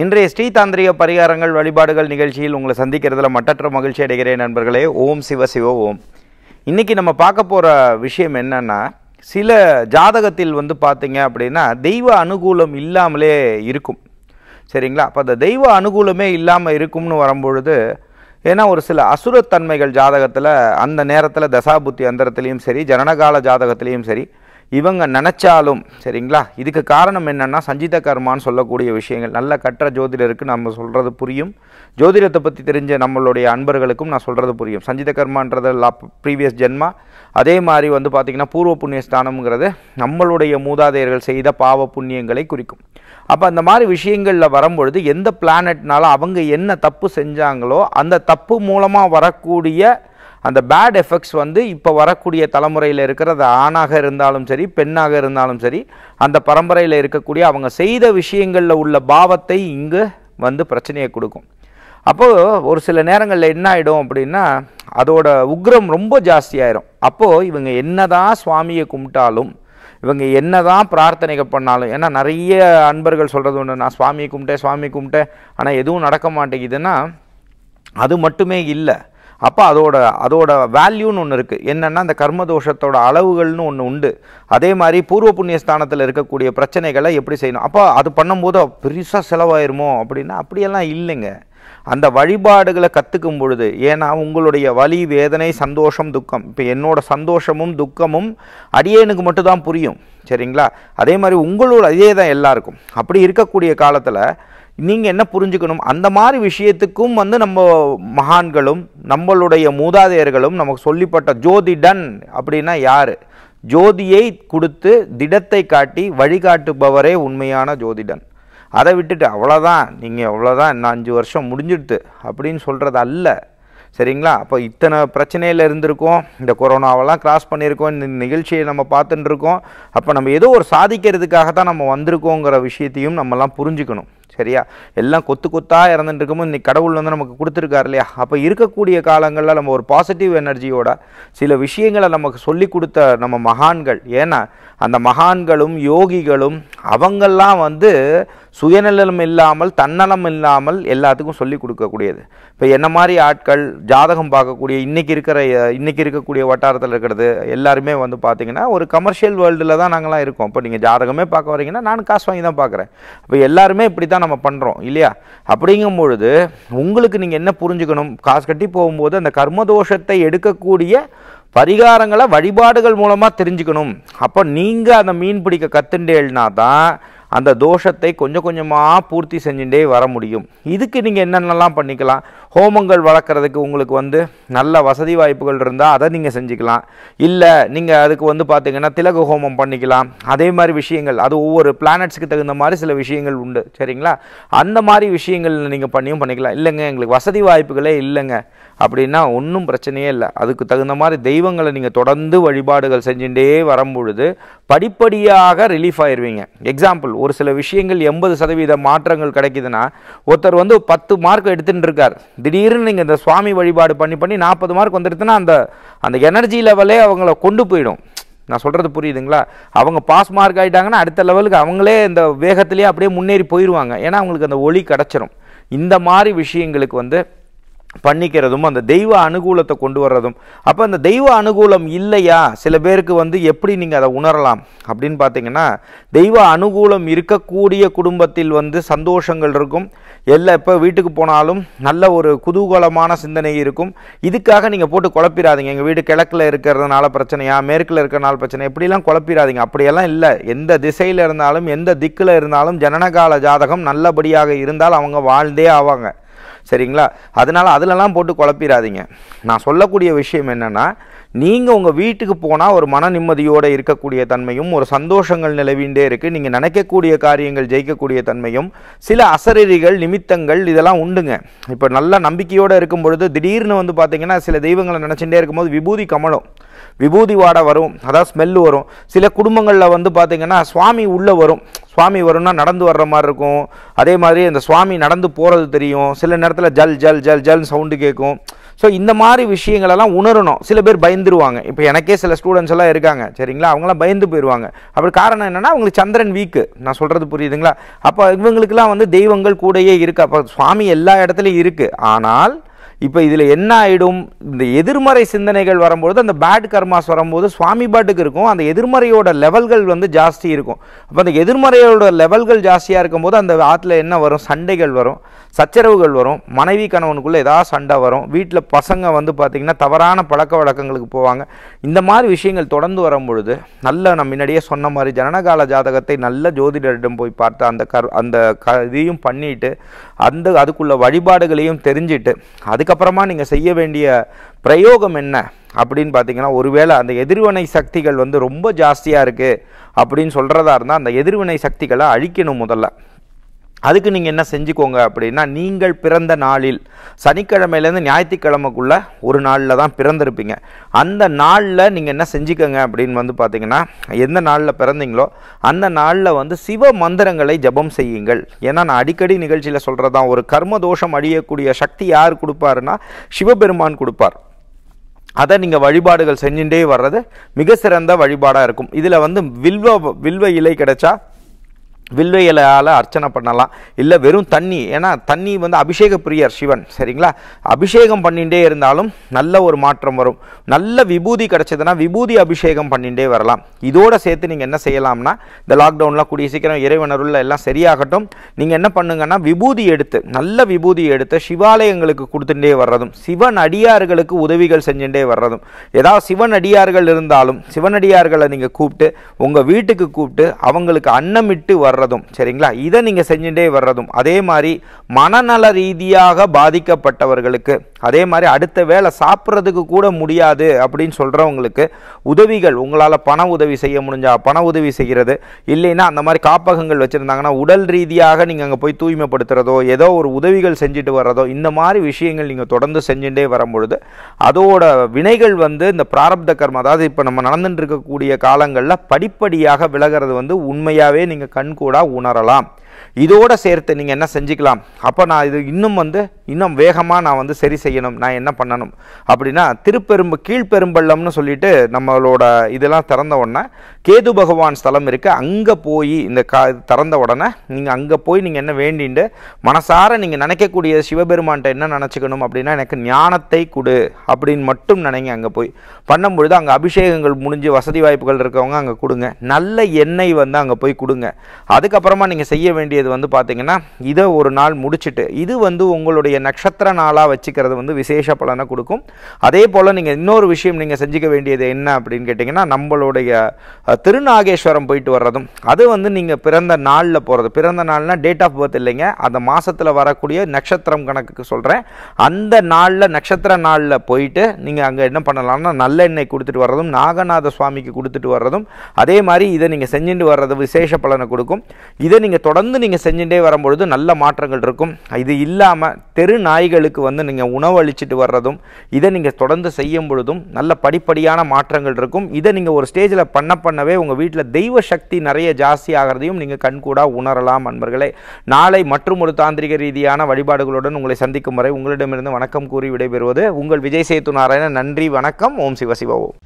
இன்றைய ஸ்ரீதாந்திரிக பரிகாரங்கள் வழிபாடுகள் நிகழ்ச்சியில் உங்களை சந்திக்கிறதுல மட்டற்ற மகிழ்ச்சி அடைகிறேன் நண்பர்களே. ஓம் சிவ சிவ ஓம். இன்றைக்கி நம்ம பார்க்க போகிற விஷயம் என்னன்னா சில ஜாதகத்தில் வந்து பார்த்தீங்க அப்படின்னா தெய்வ அனுகூலம் இல்லாமலே இருக்கும். சரிங்களா? அப்போ அந்த தெய்வ அனுகூலமே இல்லாமல் இருக்கும்னு வரும்பொழுது ஏன்னா ஒரு சில அசுரத்தன்மைகள் ஜாதகத்தில் அந்த நேரத்தில் தசாபுத்தி அந்தரத்துலேயும் சரி ஜனனகால ஜாதகத்துலேயும் சரி இவங்க நினச்சாலும் சரிங்களா? இதுக்கு காரணம் என்னென்னா சஞ்சித கர்மான்னு சொல்லக்கூடிய விஷயங்கள். நல்ல கற்ற ஜோதிடருக்கு நம்ம சொல்கிறது புரியும். ஜோதிடத்தை பற்றி தெரிஞ்ச நம்மளுடைய அன்பர்களுக்கும் நான் சொல்கிறது புரியும். சஞ்சித கர்மான்றது லா ப்ரீவியஸ் ஜென்மா. அதே மாதிரி வந்து பார்த்திங்கன்னா பூர்வ புண்ணிய ஸ்தானம்ங்கிறது நம்மளுடைய மூதாதையர்கள் செய்த பாவ புண்ணியங்களை குறிக்கும். அப்போ அந்த மாதிரி விஷயங்களில் வரும்பொழுது எந்த பிளானட்னால அவங்க என்ன தப்பு செஞ்சாங்களோ அந்த தப்பு மூலமாக வரக்கூடிய அந்த பேட் எஃபெக்ட்ஸ் வந்து இப்போ வரக்கூடிய தலைமுறையில் இருக்கிறது ஆணாக இருந்தாலும் சரி பெண்ணாக இருந்தாலும் சரி அந்த பரம்பரையில் இருக்கக்கூடிய அவங்க செய்த விஷயங்களில் உள்ள பாவத்தை இங்கு வந்து பிரச்சனையை கொடுக்கும். அப்போது ஒரு சில நேரங்களில் என்ன ஆகிடும் அப்படின்னா அதோட உக்ரம் ரொம்ப ஜாஸ்தியாயிரும். அப்போது இவங்க என்னதான் சுவாமியை கும்பிட்டாலும் இவங்க என்னதான் பிரார்த்தனைகள் பண்ணாலும் ஏன்னா நிறைய அன்பர்கள் சொல்கிறது ஒன்று நான் சுவாமியை கும்பிட்டேன் சுவாமி கும்பிட்டேன் ஆனால் எதுவும் நடக்க மாட்டேங்குதுன்னா அது மட்டுமே இல்லை. அப்போ அதோட அதோட வேல்யூன்னு ஒன்று இருக்குது என்னென்னா அந்த கர்மதோஷத்தோட அளவுகள்னு ஒன்று உண்டு. அதே மாதிரி பூர்வ புண்ணிய ஸ்தானத்தில் இருக்கக்கூடிய பிரச்சனைகளை எப்படி செய்யணும்? அப்போ அது பண்ணும்போது பெருசாக செலவாயிருமோ அப்படின்னா அப்படியெல்லாம் இல்லைங்க. அந்த வழிபாடுகளை கற்றுக்கும் பொழுது ஏன்னா உங்களுடைய வலி வேதனை சந்தோஷம் துக்கம். இப்போ என்னோட சந்தோஷமும் துக்கமும் அடியேனுக்கு மட்டும்தான் புரியும். சரிங்களா? அதே மாதிரி உங்களோட இதே தான் எல்லாருக்கும். அப்படி இருக்கக்கூடிய காலத்தில் நீங்கள் என்ன புரிஞ்சுக்கணும்? அந்த மாதிரி விஷயத்துக்கும் வந்து நம்ம மகான்களும் நம்மளுடைய மூதாதையர்களும் நமக்கு சொல்லிப்பட்ட ஜோதிடன் அப்படின்னா யார்? ஜோதியை கொடுத்து திடத்தை காட்டி வழிகாட்டுபவரே உண்மையான ஜோதிடன். அதை விட்டுட்டு அவ்வளோதான் நீங்கள் அவ்வளோதான் இன்னும் அஞ்சு வருஷம் முடிஞ்சிடுது அப்படின்னு சொல்கிறது அல்ல. சரிங்களா? அப்போ இத்தனை பிரச்சனையில் இருந்திருக்கோம். இந்த கொரோனாவெல்லாம் கிராஸ் பண்ணியிருக்கோம். இந்த நிகழ்ச்சியை நம்ம பார்த்துட்டுருக்கோம். அப்போ நம்ம ஏதோ ஒரு சாதிக்கிறதுக்காக தான் நம்ம வந்திருக்கோங்கிற விஷயத்தையும் நம்மலாம் புரிஞ்சுக்கணும். சரியா? எல்லாம் கொத்து கொத்தாக இறந்துட்டு இருக்கும்போது இன்னைக்கு கடவுள் வந்து நமக்கு கொடுத்துருக்காரு இல்லையா? அப்போ இருக்கக்கூடிய காலங்களில் நம்ம ஒரு பாசிட்டிவ் எனர்ஜியோட சில விஷயங்களை நமக்கு சொல்லி கொடுத்த நம்ம மகான்கள். ஏன்னா அந்த மகான்களும் யோகிகளும் அவங்கெல்லாம் வந்து சுயநலம் இல்லாமல் தன்னலம் இல்லாமல் எல்லாத்துக்கும் சொல்லி கொடுக்கக்கூடியது. இப்போ என்ன மாதிரி ஆட்கள் ஜாதகம் பார்க்கக்கூடிய இன்றைக்கி இருக்கிற இன்றைக்கி இருக்கக்கூடிய வட்டாரத்தில் இருக்கிறது எல்லாருமே வந்து பார்த்திங்கன்னா ஒரு கமர்ஷியல் வேர்ல்டில் தான் நாங்களாம் இருக்கோம். இப்போ நீங்கள் ஜாதகமே பார்க்க வரீங்கன்னா நான் காசு வாங்கி தான் பார்க்குறேன். இப்போ எல்லாருமே இப்படி தான் நம்ம பண்ணுறோம் இல்லையா? அப்படிங்கும் பொழுது உங்களுக்கு நீங்கள் என்ன புரிஞ்சுக்கணும்? காசு கட்டி போகும்போது அந்த கர்மதோஷத்தை எடுக்கக்கூடிய பரிகாரங்களை வழிபாடுகள் மூலமாக தெரிஞ்சுக்கணும். அப்போ நீங்கள் அந்த மீன் பிடிக்க கற்றுண்டேல்னா தான் அந்த தோஷத்தை கொஞ்சம் கொஞ்சமாக பூர்த்தி செஞ்சுட்டே வர முடியும். இதுக்கு நீங்கள் என்னென்னலாம் பண்ணிக்கலாம்? ஹோமங்கள் வளர்க்குறதுக்கு உங்களுக்கு வந்து நல்ல வசதி வாய்ப்புகள் இருந்தால் அதை நீங்கள் செஞ்சுக்கலாம். இல்லை நீங்கள் அதுக்கு வந்து பார்த்தீங்கன்னா திலக ஹோமம் பண்ணிக்கலாம். அதே மாதிரி விஷயங்கள் அது ஒவ்வொரு பிளானட்ஸுக்கு தகுந்த மாதிரி சில விஷயங்கள் உண்டு. சரிங்களா? அந்த மாதிரி விஷயங்கள் நீங்கள் பண்ணியும் பண்ணிக்கலாம். இல்லைங்க எங்களுக்கு வசதி வாய்ப்புகளே இல்லைங்க. அப்படின்னா ஒன்றும் பிரச்சனையே இல்லை. அதுக்கு தகுந்த மாதிரி தெய்வங்களை நீங்கள் தொடர்ந்து வழிபாடுகள் செஞ்சுட்டே வரும்பொழுது படிப்படியாக ரிலீஃப் ஆயிடுவீங்க எக்ஸாம்பிள் ஒரு சில விஷயங்கள் எண்பது சதவீத மாற்றங்கள் கிடைக்குதுன்னா ஒருத்தர் வந்து பத்து மார்க் எடுத்துகிட்டு இருக்கார் திடீர்னு நீங்கள் இந்த சுவாமி வழிபாடு பண்ணி பண்ணி நாற்பது மார்க் வந்துடுதுன்னா அந்த அந்த எனர்ஜி லெவலே அவங்கள கொண்டு போயிடும். நான் சொல்கிறது புரியுதுங்களா? அவங்க பாஸ் மார்க் ஆகிட்டாங்கன்னா அடுத்த லெவலுக்கு அவங்களே இந்த வேகத்திலே அப்படியே முன்னேறி போயிடுவாங்க ஏன்னா அவங்களுக்கு அந்த ஒளி கிடச்சிரும். இந்த மாதிரி விஷயங்களுக்கு வந்து பண்ணிக்கிறதும் அந்த தெய்வ அனுகூலத்தை கொண்டு வர்றதும். அப்போ அந்த தெய்வ அனுகூலம் இல்லையா? சில பேருக்கு வந்து எப்படி நீங்கள் அதை உணரலாம்? அப்படின்னு பார்த்தீங்கன்னா தெய்வ அனுகூலம் இருக்கக்கூடிய குடும்பத்தில் வந்து சந்தோஷங்கள் இருக்கும். எல்லா இப்போ வீட்டுக்கு போனாலும் நல்ல ஒரு குதூகலமான சிந்தனை இருக்கும். இதுக்காக நீங்கள் போட்டு குழப்பிடாதீங்க. எங்கள் வீடு கிழக்கில் இருக்கிறதுனால பிரச்சனையா மேற்கில் இருக்கிறனால பிரச்சனை எப்படிலாம் குழப்பிடாதீங்க. அப்படியெல்லாம் இல்லை. எந்த திசையில் இருந்தாலும் எந்த திக்கில் இருந்தாலும் ஜனனகால ஜாதகம் நல்லபடியாக இருந்தால் அவங்க வாழ்ந்தே ஆவாங்க. சரிங்களா? அதனால் அதிலலாம் போட்டு குழப்பிடாதீங்க நான் சொல்லக்கூடிய விஷயம் என்னென்னா நீங்கள் உங்கள் வீட்டுக்கு போனால் ஒரு மன நிம்மதியோடு இருக்கக்கூடிய தன்மையும் ஒரு சந்தோஷங்கள் நிலவிண்டே இருக்குது நீங்கள் நினைக்கக்கூடிய காரியங்கள் ஜெயிக்கக்கூடிய தன்மையும் சில அசரீரிகள் நிமித்தங்கள் இதெல்லாம் உண்டுங்க. இப்போ நல்ல நம்பிக்கையோடு இருக்கும் பொழுது திடீர்னு வந்து பார்த்தீங்கன்னா சில தெய்வங்களை நினச்சிட்டே இருக்கும்போது விபூதி கமலும் விபூதி வாடை வரும் அதாவது ஸ்மெல்லு வரும். சில குடும்பங்களில் வந்து பார்த்திங்கன்னா சுவாமி உள்ளே வரும். சுவாமி வரும்னா நடந்து வர்ற மாதிரி இருக்கும் அதே மாதிரி அந்த சுவாமி நடந்து போகிறது தெரியும். சில நேரத்தில் ஜல் ஜல் ஜல் ஜல் சவுண்டு கேட்கும் ஸோ இந்த மாதிரி விஷயங்களெல்லாம் உணரணும். சில பேர் பயந்துருவாங்க. இப்போ எனக்கே சில ஸ்டூடெண்ட்ஸ் எல்லாம் இருக்காங்க. சரிங்களா? அவங்களாம் பயந்து போயிடுவாங்க அப்படி காரணம் என்னென்னா அவங்களுக்கு சந்திரன் வீக்கு நான் சொல்கிறது புரியுதுங்களா? அப்போ இவங்களுக்கெல்லாம் வந்து தெய்வங்கள் கூடயே இருக்குது அப்போ சுவாமி எல்லா இடத்துலையும் இருக்குது ஆனால் இப்போ இதில் என்ன ஆகிடும் இந்த எதிர்மறை சிந்தனைகள் வரும்போது அந்த பேட் கர்மாஸ் வரும்போது சுவாமி பாட்டுக்கு இருக்கும். அந்த எதிர்மறையோட லெவல்கள் வந்து ஜாஸ்தி இருக்கும். அப்போ அந்த எதிர்மறையோட லெவல்கள் ஜாஸ்தியாக இருக்கும்போது அந்த ஆற்றுல என்ன வரும்? சண்டைகள் வரும். சச்சரவுகள் வரும். மனைவி கணவனுக்குள்ளே ஏதாவது சண்டை வரும். வீட்டில் பசங்க வந்து பார்த்திங்கன்னா தவறான பழக்க வழக்கங்களுக்கு போவாங்க. இந்த மாதிரி விஷயங்கள் தொடர்ந்து வரும்பொழுது நல்ல நான் முன்னாடியே சொன்ன மாதிரி ஜனனகால ஜாதகத்தை நல்ல ஜோதிடரிடம் போய் பார்த்து அந்த கர் அந்த க இதையும் பண்ணிட்டு அந்த அதுக்குள்ள வழிபாடுகளையும் தெரிஞ்சுட்டு அதுக்கப்புறமா நீங்கள் செய்ய வேண்டிய பிரயோகம் என்ன? அப்படின்னு பார்த்தீங்கன்னா ஒருவேளை அந்த எதிர்வினை சக்திகள் வந்து ரொம்ப ஜாஸ்தியாக இருக்குது அப்படின்னு சொல்கிறதா இருந்தால் அந்த எதிர்வினை சக்திகளை அழிக்கணும் முதல்ல. அதுக்கு நீங்கள் என்ன செஞ்சுக்கோங்க அப்படின்னா நீங்கள் பிறந்த நாளில் சனிக்கிழமையிலேருந்து ஞாயிற்றுக்கிழமைக்குள்ள ஒரு நாளில் தான் பிறந்திருப்பீங்க. அந்த நாளில் நீங்கள் என்ன செஞ்சுக்கோங்க அப்படின்னு வந்து பார்த்தீங்கன்னா எந்த நாளில் பிறந்தீங்களோ அந்த நாளில் வந்து சிவ மந்திரங்களை ஜபம் செய்யுங்கள். ஏன்னா நான் அடிக்கடி நிகழ்ச்சியில் சொல்கிறது தான் ஒரு கர்ம தோஷம் அழியக்கூடிய சக்தி யார் கொடுப்பாருன்னா சிவபெருமான் கொடுப்பார். அதை நீங்கள் வழிபாடுகள் செஞ்சுட்டே வர்றது மிக சிறந்த வழிபாடாக இருக்கும். இதில் வந்து வில்வ வில்வ இலை கிடைச்சா வில்வ இலையால் அர்ச்சனை பண்ணலாம். இல்லை வெறும் தண்ணி. ஏன்னா தண்ணி வந்து அபிஷேக பிரியர் சிவன் சரிங்களா? அபிஷேகம் பண்ணிகிட்டே இருந்தாலும் நல்ல ஒரு மாற்றம் வரும். நல்ல விபூதி கிடச்சதுன்னா விபூதி அபிஷேகம் பண்ணிகிட்டே வரலாம். இதோட சேர்த்து நீங்கள் என்ன செய்யலாம்னா இந்த லாக்டவுனில் கூடிய சீக்கிரம் இறைவனருள்ள எல்லாம் சரியாகட்டும். நீங்கள் என்ன பண்ணுங்கன்னா விபூதி எடுத்து நல்ல விபூதி எடுத்து சிவாலயங்களுக்கு கொடுத்துட்டே வர்றதும் சிவன் அடியார்களுக்கு உதவிகள் செஞ்சுட்டே வர்றதும். ஏதாவது சிவன் அடியார்கள் இருந்தாலும் சிவனடியார்களை நீங்கள் கூப்பிட்டு உங்கள் வீட்டுக்கு கூப்பிட்டு அவங்களுக்கு அன்னமிட்டு வர்றதும் சரிங்களா? இதை நீங்கள் செஞ்சுட்டே வர்றதும் அதே மாதிரி மனநல ரீதியாக பாதிக்கப்பட்டவர்களுக்கு அதே மாதிரி அடுத்த வேளை சாப்பிட்றதுக்கு கூட முடியாது அப்படின்னு சொல்கிறவங்களுக்கு உதவிகள் உங்களால் பண உதவி செய்ய முடிஞ்சா பண உதவி செய்கிறது இல்லைன்னா அந்த மாதிரி காப்பகங்கள் வச்சுருந்தாங்கன்னா உடல் ரீதியாக நீங்கள் அங்கே போய் தூய்மைப்படுத்துகிறதோ ஏதோ ஒரு உதவிகள் செஞ்சுட்டு வர்றதோ இந்த மாதிரி விஷயங்கள் நீங்கள் தொடர்ந்து செஞ்சுட்டே வரும்பொழுது அதோட வினைகள் வந்து இந்த பிராரப்த கர்மம் அதாவது இப்போ நம்ம நடந்துட்டு இருக்கக்கூடிய காலங்களில் படிப்படியாக விலகிறது வந்து உண்மையாகவே நீங்கள் கூட உணரலாம். இதோடு சேர்த்து நீங்கள் என்ன செஞ்சுக்கலாம்? அப்போ நான் இது இன்னும் வந்து இன்னும் வேகமாக நான் வந்து சரி செய்யணும். நான் என்ன பண்ணணும்? அப்படின்னா திருப்பெரும்பு கீழ்ப்பெரும்பள்ளம்னு சொல்லிட்டு நம்மளோட இதெல்லாம் திறந்த உடனே கேது பகவான் ஸ்தலம் இருக்குது அங்கே போய் இந்த கா திறந்த உடனே நீங்கள் அங்கே போய் நீங்கள் என்ன வேண்டிண்டு மனசார நீங்கள் நினைக்கக்கூடிய சிவபெருமான்கிட்ட என்ன நினச்சிக்கணும் அப்படின்னா எனக்கு ஞானத்தை கொடு அப்படின்னு மட்டும் நினைங்க அங்கே போய். பண்ணும்பொழுது அங்கே அபிஷேகங்கள் முடிஞ்சு வசதி வாய்ப்புகள் இருக்கவங்க அங்கே கொடுங்க. நல்ல எண்ணெய் வந்து அங்கே போய் கொடுங்க. அதுக்கப்புறமா நீங்கள் செய்ய வேண்டியது வந்து பார்த்தீங்கன்னா இதை ஒரு நாள் முடிச்சுட்டு இது வந்து உங்களுடைய நட்சத்திர நாளாக வச்சுக்கிறது வந்து விசேஷ பலனை கொடுக்கும். அதே போல் நீங்கள் இன்னொரு விஷயம் நீங்கள் செஞ்சுக்க வேண்டியது என்ன அப்படின்னு கேட்டிங்கன்னா நம்மளுடைய திருநாகேஸ்வரம் போயிட்டு வர்றதும் அது வந்து நீங்கள் பிறந்த நாளில் போகிறது பிறந்த நாள்னா டேட் ஆஃப் பர்த் இல்லைங்க. அந்த மாதத்தில் வரக்கூடிய நட்சத்திரம் கணக்குக்கு சொல்கிறேன் அந்த நாளில் நட்சத்திர நாளில் போயிட்டு நீங்கள் அங்கே என்ன பண்ணலாம்னா நல்லெண்ணெய் கொடுத்துட்டு வர்றதும் நாகநாத சுவாமிக்கு கொடுத்துட்டு வர்றதும் அதே மாதிரி இதை நீங்கள் செஞ்சுட்டு வர்றது விசேஷ பலனை கொடுக்கும். இதை நீங்கள் தொடர்ந்து நீங்கள் செஞ்சுட்டே வரும்பொழுது நல்ல மாற்றங்கள் இருக்கும். இது இல்லாமல் தெரு நாய்களுக்கு வந்து நீங்கள் உணவு அளிச்சுட்டு வர்றதும் இதை நீங்கள் தொடர்ந்து செய்யும் பொழுதும் நல்ல படிப்படியான மாற்றங்கள் இருக்கும். இதை நீங்கள் ஒரு ஸ்டேஜில் பண்ண பண்ணவே உங்கள் வீட்டில் தெய்வ சக்தி நிறைய ஜாஸ்தி ஆகிறதையும் நீங்கள் கண்கூடா உணரலாம் அன்பர்களே நாளை மற்றும் ஒரு தாந்திரிக ரீதியான வழிபாடுகளுடன் உங்களை சந்திக்கும் வரை உங்களிடமிருந்து வணக்கம் கூறி விடைபெறுவது உங்கள் விஜய் சேத்து நாராயணன். நன்றி வணக்கம். ஓம் சிவ ஓம்